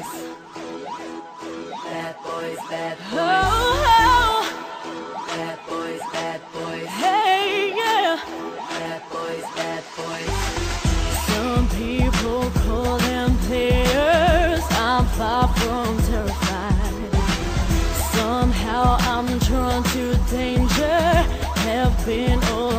boys. Bad boys, bad boys. Oh, oh. Bad boys, bad boys. Hey, yeah. Bad boys, bad boys. Some people call them players. I'm far from terrified. Somehow I'm drawn to danger. Have been all